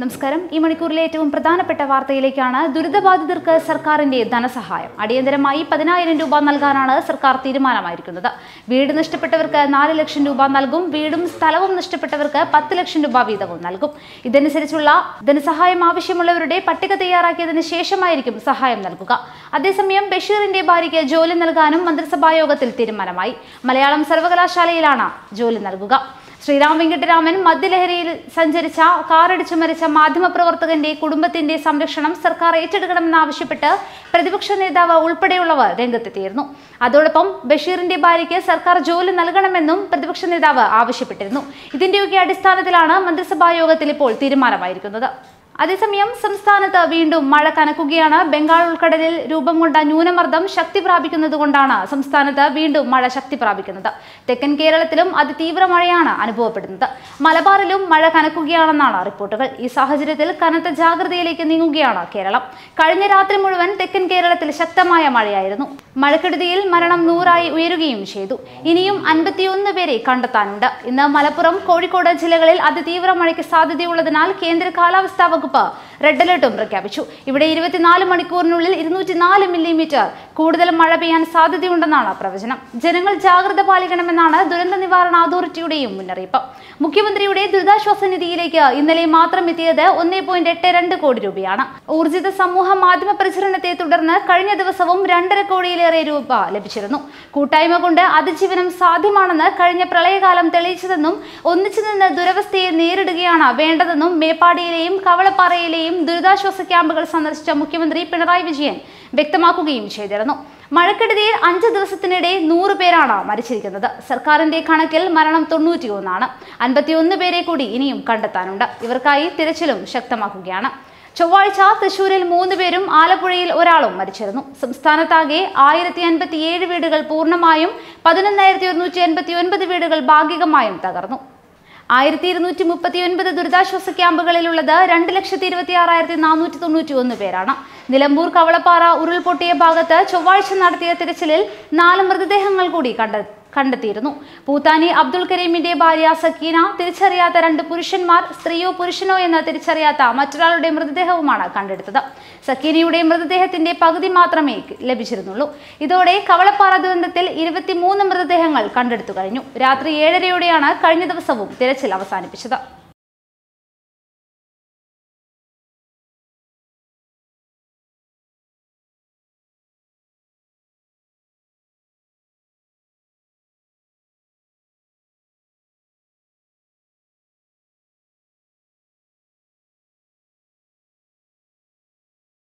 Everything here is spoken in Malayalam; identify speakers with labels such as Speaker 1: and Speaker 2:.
Speaker 1: നമസ്കാരം. ഈ മണിക്കൂറിലെ ഏറ്റവും പ്രധാനപ്പെട്ട വാർത്തയിലേക്കാണ് ദുരിതബാധിതർക്ക് സർക്കാരിന്റെ ധനസഹായം. അടിയന്തരമായി പതിനായിരം രൂപ നൽകാനാണ് സർക്കാർ തീരുമാനമായിരിക്കുന്നത്. വീട് നഷ്ടപ്പെട്ടവർക്ക് നാല് ലക്ഷം രൂപ നൽകും. വീടും സ്ഥലവും നഷ്ടപ്പെട്ടവർക്ക് പത്ത് ലക്ഷം രൂപ വീതവും നൽകും. ഇതനുസരിച്ചുള്ള ധനസഹായം ആവശ്യമുള്ളവരുടെ പട്ടിക തയ്യാറാക്കിയതിന് ശേഷമായിരിക്കും സഹായം നൽകുക. അതേസമയം ബഷീറിന്റെ ഭാര്യയ്ക്ക് ജോലി നൽകാനും മന്ത്രിസഭാ യോഗത്തിൽ തീരുമാനമായി. മലയാളം സർവകലാശാലയിലാണ് ജോലി നൽകുക. ശ്രീറാം വെങ്കിട്ടരാമൻ മദ്യലഹരിയിൽ സഞ്ചരിച്ച കാറടിച്ചു മരിച്ച മാധ്യമപ്രവർത്തകന്റെ കുടുംബത്തിന്റെ സംരക്ഷണം സർക്കാർ ഏറ്റെടുക്കണമെന്നാവശ്യപ്പെട്ട് പ്രതിപക്ഷ നേതാവ് ഉൾപ്പെടെയുള്ളവർ രംഗത്തെത്തിയിരുന്നു. അതോടൊപ്പം ബഷീറിന്റെ ഭാര്യയ്ക്ക് സർക്കാർ ജോലി നൽകണമെന്നും പ്രതിപക്ഷ നേതാവ് ആവശ്യപ്പെട്ടിരുന്നു. ഇതിന്റെയൊക്കെ അടിസ്ഥാനത്തിലാണ് മന്ത്രിസഭാ യോഗത്തിൽ ഇപ്പോൾ തീരുമാനമായിരിക്കുന്നത്. അതേസമയം സംസ്ഥാനത്ത് വീണ്ടും മഴ കനക്കുകയാണ്. ബംഗാൾ ഉൾക്കടലിൽ രൂപം കൊണ്ട ന്യൂനമർദ്ദം ശക്തി പ്രാപിക്കുന്നതുകൊണ്ടാണ് സംസ്ഥാനത്ത് വീണ്ടും മഴ ശക്തി പ്രാപിക്കുന്നത്. തെക്കൻ കേരളത്തിലും അതിതീവ്ര മഴയാണ് അനുഭവപ്പെടുന്നത്. മലബാറിലും മഴ കനക്കുകയാണെന്നാണ് റിപ്പോർട്ടുകൾ. ഈ സാഹചര്യത്തിൽ കനത്ത ജാഗ്രതയിലേക്ക് നീങ്ങുകയാണ് കേരളം. കഴിഞ്ഞ രാത്രി മുഴുവൻ തെക്കൻ കേരളത്തിൽ ശക്തമായ മഴയായിരുന്നു. മഴക്കെടുതിയിൽ മരണം നൂറായി ഉയരുകയും ചെയ്തു. ഇനിയും അൻപത്തിയൊന്ന് പേരെ കണ്ടെത്താനുണ്ട്. ഇന്ന് മലപ്പുറം കോഴിക്കോട് ജില്ലകളിൽ അതിതീവ്ര മഴയ്ക്ക് സാധ്യതയുള്ളതിനാൽ കേന്ദ്ര കാലാവസ്ഥാ വകുപ്പ് റെഡ് അലർട്ടും പ്രഖ്യാപിച്ചു. ഇവിടെ ഇരുപത്തിനാല് മണിക്കൂറിനുള്ളിൽ ഇരുന്നൂറ്റി നാല് മില്ലിമീറ്റർ കൂടുതൽ മഴ പെയ്യാൻ സാധ്യതയുണ്ടെന്നാണ് പ്രവചനം. ജനങ്ങൾ ജാഗ്രത പാലിക്കണമെന്നാണ് ദുരന്ത നിവാരണ അതോറിറ്റിയുടെയും മുന്നറിയിപ്പ്. മുഖ്യമന്ത്രിയുടെ ദുരിതാശ്വാസ നിധിയിലേക്ക് ഇന്നലെ മാത്രം എത്തിയത് ഒന്നേ പോയിന്റ് എട്ട് രണ്ട് കോടി രൂപയാണ്. ഊർജിത സമൂഹ മാധ്യമ പ്രചരണത്തെ തുടർന്ന് കഴിഞ്ഞ ദിവസവും രണ്ടര കോടിയിലേറെ രൂപ ലഭിച്ചിരുന്നു. കൂട്ടായ്മ കൊണ്ട് അതിജീവനം സാധ്യമാണെന്ന് കഴിഞ്ഞ പ്രളയകാലം തെളിയിച്ചതെന്നും ഒന്നിച്ചു നിന്ന് ദുരവസ്ഥയെ നേരിടുകയാണ് വേണ്ടതെന്നും മേപ്പാടിയിലെയും കവളപ്പാറയിലെയും ദുരിതാശ്വാസ ക്യാമ്പുകൾ സന്ദർശിച്ച മുഖ്യമന്ത്രി പിണറായി വിജയൻ വ്യക്തമാക്കുകയും ചെയ്തിരുന്നു. മഴക്കെടുതിയിൽ അഞ്ച് ദിവസത്തിനിടെ നൂറ് പേരാണ് മരിച്ചിരിക്കുന്നത്. സർക്കാരിന്റെ കണക്കിൽ മരണം തൊണ്ണൂറ്റിയൊന്നാണ്. അൻപത്തിയൊന്ന് പേരെ കൂടി ഇനിയും കണ്ടെത്താനുണ്ട്. ഇവർക്കായി തിരച്ചിലും ശക്തമാക്കുകയാണ്. ചൊവ്വാഴ്ച തൃശൂരിൽ മൂന്ന് പേരും ആലപ്പുഴയിൽ ഒരാളും മരിച്ചിരുന്നു. സംസ്ഥാനത്താകെ ആയിരത്തി അൻപത്തി ഏഴ് വീടുകൾ പൂർണമായും പതിനൊന്നായിരത്തി ഒരുന്നൂറ്റി എൺപത്തി ഒൻപത് വീടുകൾ ഭാഗികമായും തകർന്നു. ആയിരത്തി ഇരുന്നൂറ്റി മുപ്പത്തി ഒൻപത് ദുരിതാശ്വാസ ക്യാമ്പുകളിലുള്ളത് രണ്ട് ലക്ഷത്തി ഇരുപത്തി ആറായിരത്തി നാനൂറ്റി തൊണ്ണൂറ്റി ഒന്ന് പേരാണ്. നിലമ്പൂർ കവളപ്പാറ ഉരുൾപൊട്ടിയ ഭാഗത്ത് ചൊവ്വാഴ്ച നടത്തിയ തിരച്ചിലിൽ നാല് മൃതദേഹങ്ങൾ കൂടി കണ്ടെ കണ്ടെത്തിയിരുന്നു. പൂത്താനി അബ്ദുൾ കരീമിന്റെ ഭാര്യ സക്കീന തിരിച്ചറിയാത്ത രണ്ട് പുരുഷന്മാർ സ്ത്രീയോ പുരുഷനോ എന്ന് തിരിച്ചറിയാത്ത മറ്റൊരാളുടെ മൃതദേഹവുമാണ് കണ്ടെടുത്തത്. സക്കീനയുടെ മൃതദേഹത്തിന്റെ പകുതി മാത്രമേ ലഭിച്ചിരുന്നുള്ളൂ. ഇതോടെ കവളപ്പാറ ദുരന്തത്തിൽ ഇരുപത്തിമൂന്ന് മൃതദേഹങ്ങൾ കണ്ടെടുത്തു കഴിഞ്ഞു. രാത്രി ഏഴരയോടെയാണ് കഴിഞ്ഞ ദിവസവും തിരച്ചിൽ അവസാനിപ്പിച്ചത്.